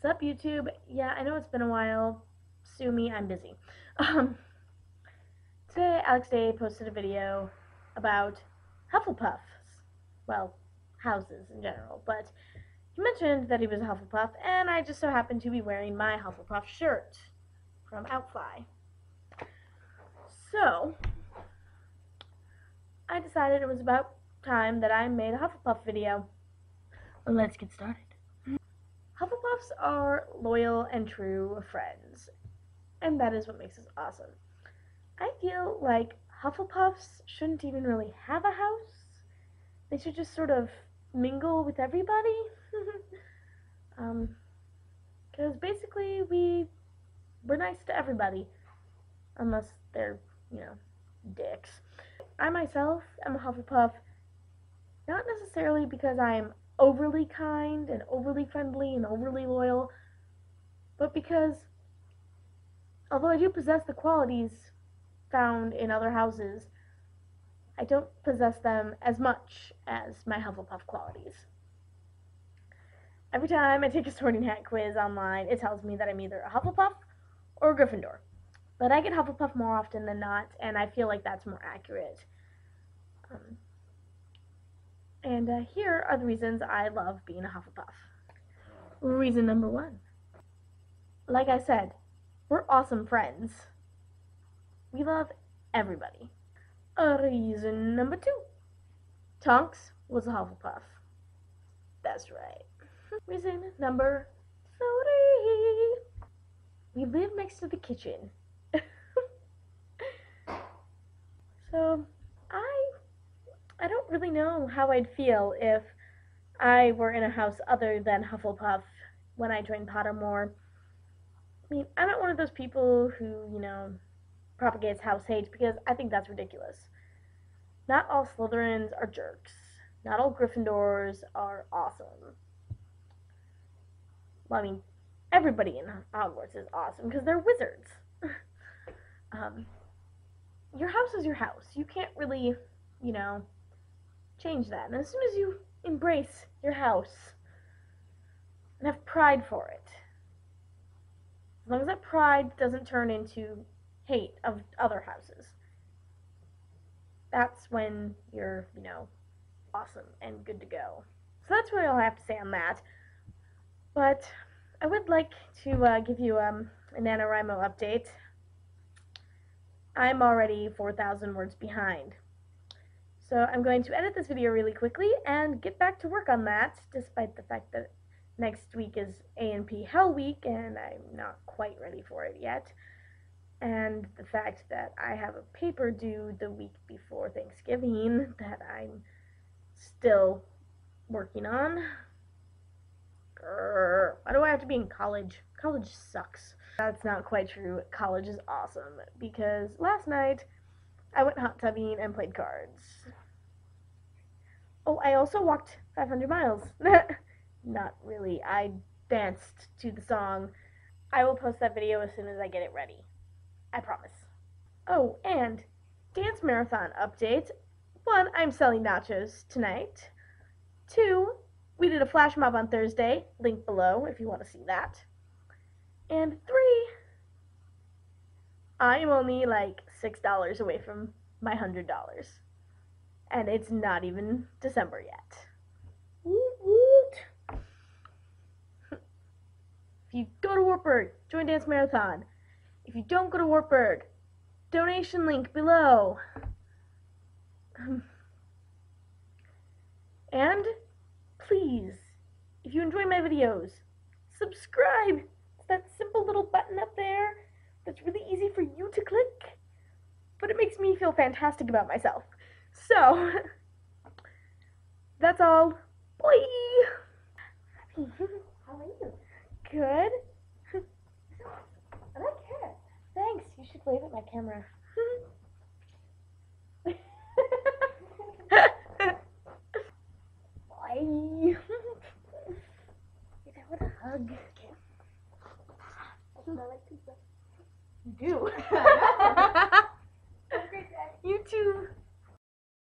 Sup, YouTube? Yeah, I know it's been a while. Sue me, I'm busy. Um, today, Alex Day posted a video about Hufflepuffs. Well, houses in general, but he mentioned that he was a Hufflepuff, and I just so happened to be wearing my Hufflepuff shirt from Outfly. So, I decided it was about time that I made a Hufflepuff video. Let's get started. Hufflepuffs are loyal and true friends, and that is what makes us awesome. I feel like Hufflepuffs shouldn't even really have a house. They should just sort of mingle with everybody. um, because basically we we're nice to everybody, unless they're you know dicks. I myself am a Hufflepuff, not necessarily because I'm overly kind and overly friendly and overly loyal, but because although I do possess the qualities found in other houses, I don't possess them as much as my Hufflepuff qualities. Every time I take a sorting hat quiz online, it tells me that I'm either a Hufflepuff or a Gryffindor. But I get Hufflepuff more often than not, and I feel like that's more accurate. Um, and uh, here are the reasons I love being a Hufflepuff. Reason number one. Like I said, we're awesome friends. We love everybody. Reason number two. Tonks was a Hufflepuff. That's right. Reason number three. We live next to the kitchen. so, I I don't really know how I'd feel if I were in a house other than Hufflepuff when I joined Pottermore. I mean, I'm not one of those people who, you know, propagates house hate because I think that's ridiculous. Not all Slytherins are jerks. Not all Gryffindors are awesome. Well, I mean, everybody in Hogwarts is awesome because they're wizards. um, your house is your house. You can't really, you know, change that. And as soon as you embrace your house and have pride for it, as long as that pride doesn't turn into hate of other houses, that's when you're, you know, awesome and good to go. So that's what I'll have to say on that. But I would like to uh, give you um, a NaNoWriMo update. I'm already 4,000 words behind. So I'm going to edit this video really quickly and get back to work on that, despite the fact that next week is A&P Hell Week and I'm not quite ready for it yet. And the fact that I have a paper due the week before Thanksgiving that I'm still working on. Grr. Why do I have to be in college? College sucks. That's not quite true. College is awesome because last night I went hot tubbing and played cards. Oh, I also walked 500 miles. Not really. I danced to the song. I will post that video as soon as I get it ready. I promise. Oh, and dance marathon update. One, I'm selling nachos tonight. Two, we did a flash mob on Thursday. Link below if you want to see that. And three, I am only like $6 away from my $100. And it's not even December yet. Woot woot! if you go to Wartburg, join Dance Marathon. If you don't go to Wartburg, donation link below. and please, if you enjoy my videos, subscribe. It's that simple little button up there that's really easy for you to click, but it makes me feel fantastic about myself. So, that's all. Bye! How are you? Good. I like it. Thanks. You should wave at my camera. Bye. you want a hug? I like pizza. You do. You too.